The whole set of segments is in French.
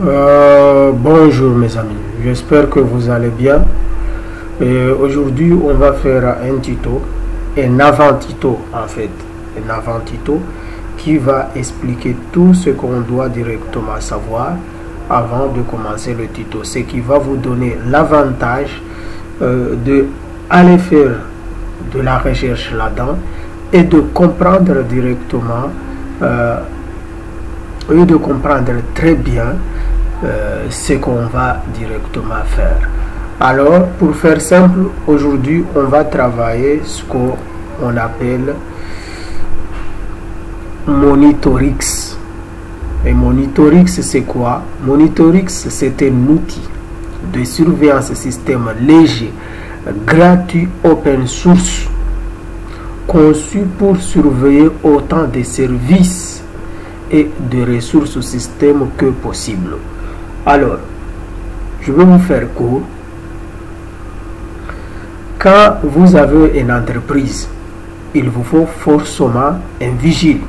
Euh, bonjour mes amis, j'espère que vous allez bien. Aujourd'hui, on va faire un tuto, un avant-tuto en fait, un avant-tuto qui va expliquer tout ce qu'on doit directement savoir avant de commencer le tuto. Ce qui va vous donner l'avantage euh, de faire de la recherche là-dedans et de comprendre directement euh, et de comprendre très bien euh, ce qu'on va directement faire. Alors, pour faire simple, aujourd'hui, on va travailler ce qu'on appelle Monitorix. Et Monitorix, c'est quoi? Monitorix, c'est un outil de surveillance système léger, gratuit, open source, conçu pour surveiller autant de services et de ressources au système que possible. Alors, je vais vous faire court. Quand vous avez une entreprise, il vous faut forcément un vigile.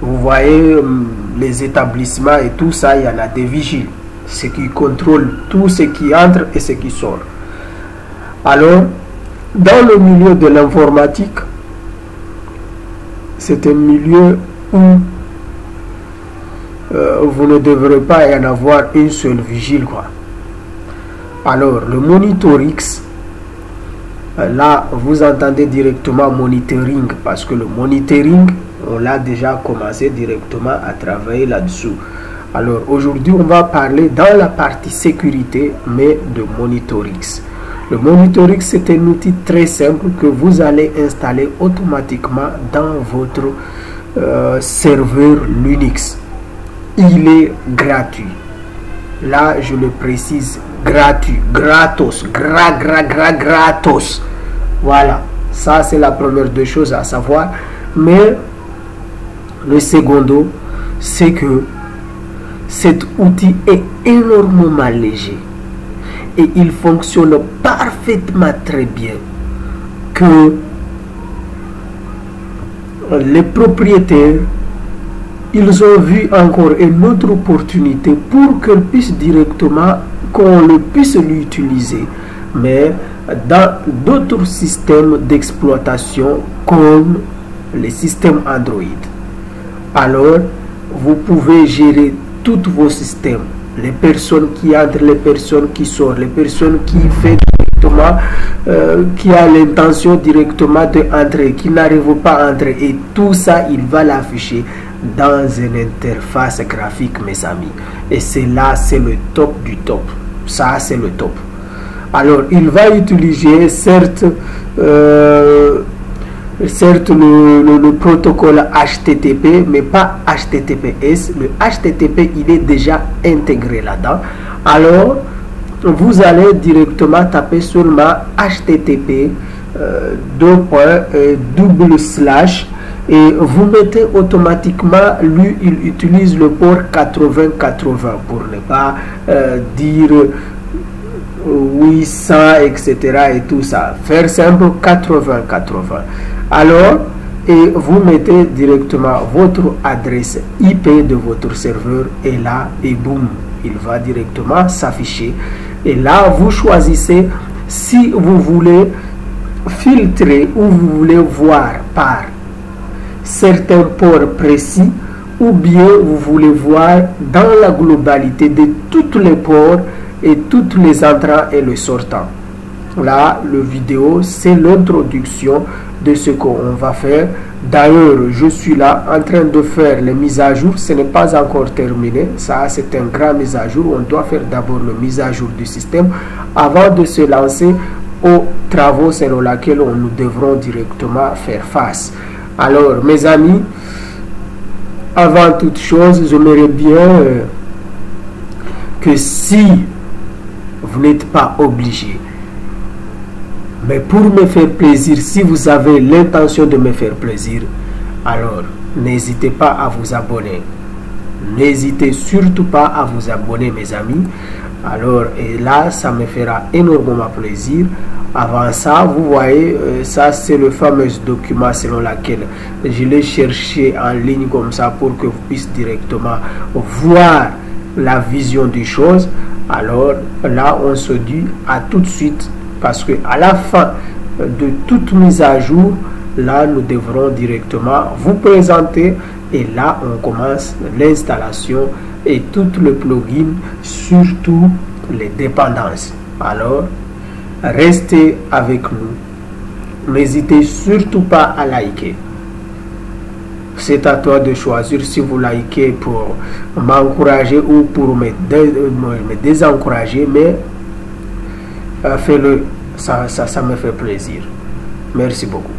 Vous voyez hum, les établissements et tout ça, il y en a des vigiles. Ce qui contrôle tout ce qui entre et ce qui sort. Alors, dans le milieu de l'informatique, c'est un milieu où euh, vous ne devrez pas y en avoir une seule vigile. Quoi. Alors, le Monitorix, euh, là, vous entendez directement monitoring parce que le monitoring, on l'a déjà commencé directement à travailler là-dessous. Alors, aujourd'hui, on va parler dans la partie sécurité, mais de Monitorix. Le Monitorix, c'est un outil très simple que vous allez installer automatiquement dans votre euh, serveur Linux il est gratuit. Là, je le précise, gratuit, gratos, gra, gra, gra, gratos. Voilà, ça c'est la première des choses à savoir. Mais le secondo, c'est que cet outil est énormément léger et il fonctionne parfaitement très bien que les propriétaires ils ont vu encore une autre opportunité pour qu'ils puissent directement, qu'on le puisse l'utiliser, mais dans d'autres systèmes d'exploitation comme les systèmes Android. Alors, vous pouvez gérer tous vos systèmes, les personnes qui entrent, les personnes qui sortent, les personnes qui font directement, euh, qui a l'intention directement d'entrer, qui n'arrive pas à entrer, et tout ça, il va l'afficher dans une interface graphique, mes amis. Et c'est là, c'est le top du top. Ça, c'est le top. Alors, il va utiliser certes, euh, certes le, le, protocole HTTP, mais pas HTTPS. Le HTTP, il est déjà intégré là-dedans. Alors, vous allez directement taper seulement HTTP euh, deux points, euh, double slash et vous mettez automatiquement, lui, il utilise le port 80-80 pour ne pas euh, dire 800, etc. et tout ça. Faire simple 80-80. Alors, et vous mettez directement votre adresse IP de votre serveur et là, et boum, il va directement s'afficher. Et là, vous choisissez si vous voulez filtrer ou vous voulez voir par certains ports précis ou bien vous voulez voir dans la globalité de tous les ports et toutes les entrants et les sortants. Là, le vidéo, c'est l'introduction de ce qu'on va faire. D'ailleurs, je suis là en train de faire les mises à jour. Ce n'est pas encore terminé. Ça, c'est un grand mise à jour. On doit faire d'abord le mise à jour du système avant de se lancer aux travaux selon lesquels nous devrons directement faire face. Alors, mes amis, avant toute chose, j'aimerais bien euh, que si vous n'êtes pas obligé, mais pour me faire plaisir, si vous avez l'intention de me faire plaisir, alors n'hésitez pas à vous abonner. N'hésitez surtout pas à vous abonner, mes amis. Alors, et là, ça me fera énormément plaisir. Avant ça, vous voyez, euh, ça c'est le fameux document selon lequel je l'ai cherché en ligne comme ça pour que vous puissiez directement voir la vision des choses, alors là, on se dit à tout de suite parce que à la fin de toute mise à jour, là, nous devrons directement vous présenter et là, on commence l'installation et tout le plugin, surtout les dépendances. Alors, restez avec nous. N'hésitez surtout pas à liker. C'est à toi de choisir si vous likez pour m'encourager ou pour me, désencourager, mais euh, fais-le, ça, ça, ça me fait plaisir. Merci beaucoup.